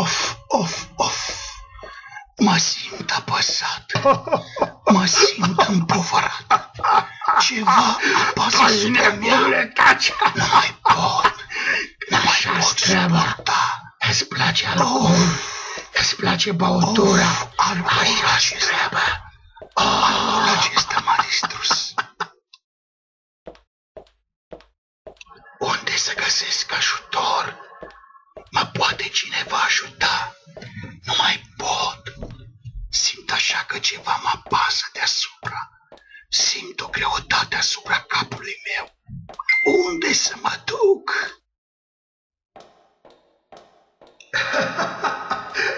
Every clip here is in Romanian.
Of, of, of. Mă simt apăsat. Mă simt împovărat. Ceva apasă Taci, asupra mea. nebunule, taci! Nu mai pot. Nu mai Așa-s pot treaba. suporta. Îți place alcool? Îți place băutura? Alcool Așa-s acesta. treaba. Alcool acesta m-a distrus. Unde să găsesc ajutor? Așa că ceva mă apasă deasupra. Simt o greutate asupra capului meu. Unde să mă duc?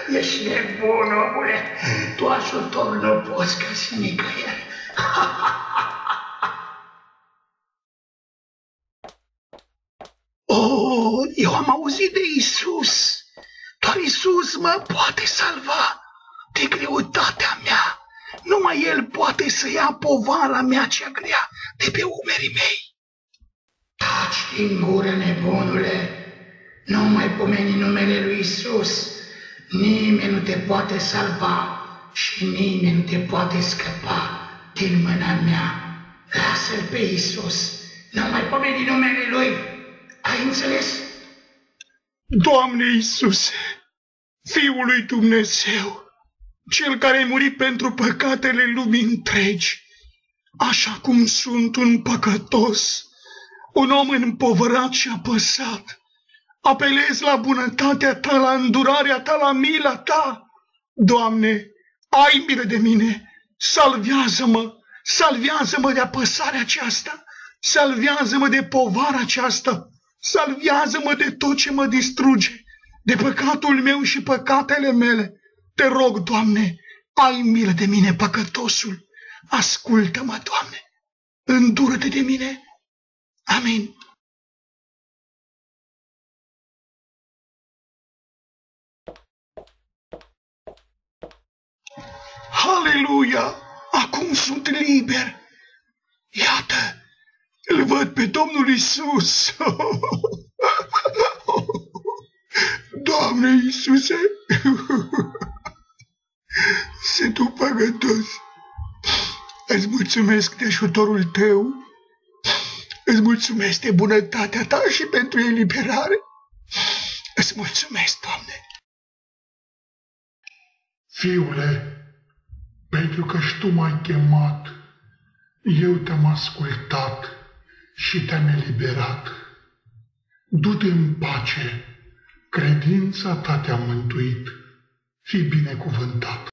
Ești nebun, omule. Tu ajutor nu poți găsi nicăieri. Oh, eu am auzit de Isus. Doar Isus mă poate salva de greutatea mea. Numai El poate să ia povara mea cea grea de pe umerii mei. Taci din gură, nebunule. Nu mai pomeni numele lui Isus. Nimeni nu te poate salva și nimeni nu te poate scăpa din mâna mea. Lasă-L pe Isus. Nu mai pomeni numele Lui. Ai înțeles? Doamne Iisuse, Fiul lui Dumnezeu, Cel care ai murit pentru păcatele lumii întregi, așa cum sunt un păcătos, un om împovărat și apăsat, apelez la bunătatea Ta, la îndurarea Ta, la mila Ta. Doamne, ai milă de mine, salvează-mă, salvează-mă de apăsarea aceasta, salvează-mă de povara aceasta, salvează-mă de tot ce mă distruge, de păcatul meu și păcatele mele. Te rog, Doamne, ai milă de mine, păcătosul. Ascultă-mă, Doamne, îndură-te de mine. Amin. Haleluia! Acum sunt liber. Iată, îl văd pe Domnul Isus. Doamne Iisuse, sunt un păgătos. Îți mulțumesc de ajutorul Tău, îți mulțumesc de bunătatea Ta și pentru eliberare. Îți mulțumesc, Doamne. Fiule, pentru că și tu m-ai chemat, eu te-am ascultat și te-am eliberat. Du-te în pace, credința ta te-a mântuit, fii binecuvântat.